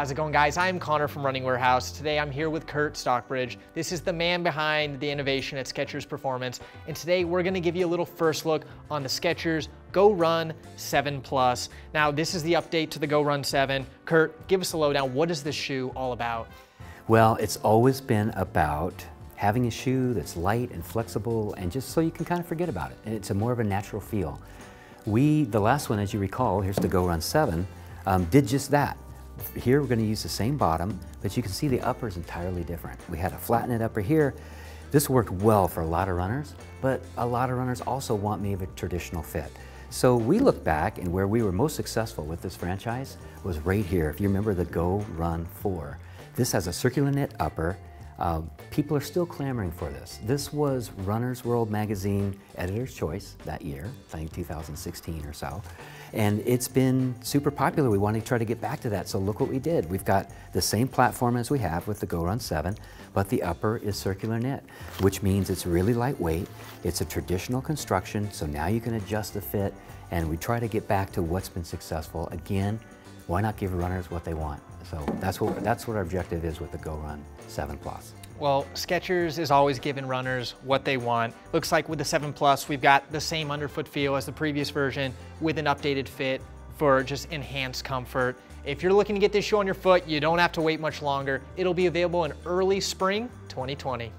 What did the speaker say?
How's it going guys? I'm Connor from Running Warehouse. Today I'm here with Kurt Stockbridge. This is the man behind the innovation at Skechers Performance. And today we're gonna give you a little first look on the Skechers Go Run 7 Plus. Now this is the update to the Go Run 7. Kurt, give us a lowdown. What is this shoe all about? Well, it's always been about having a shoe that's light and flexible and just so you can kind of forget about it. And it's a more of a natural feel. We, the last one, as you recall, here's the Go Run 7, um, did just that. Here we're going to use the same bottom, but you can see the upper is entirely different. We had a flattened upper here. This worked well for a lot of runners, but a lot of runners also want me of a traditional fit. So we look back and where we were most successful with this franchise was right here. If you remember the Go Run 4. This has a circular knit upper. Uh, people are still clamoring for this. This was Runner's World Magazine Editor's Choice that year, I think 2016 or so. And it's been super popular. We want to try to get back to that. So look what we did. We've got the same platform as we have with the Go Run 7, but the upper is circular knit, which means it's really lightweight. It's a traditional construction, so now you can adjust the fit. And we try to get back to what's been successful. Again, why not give runners what they want? So that's what, that's what our objective is with the Go Run 7 Plus. Well, Skechers is always giving runners what they want. Looks like with the 7 Plus, we've got the same underfoot feel as the previous version with an updated fit for just enhanced comfort. If you're looking to get this shoe on your foot, you don't have to wait much longer. It'll be available in early spring 2020.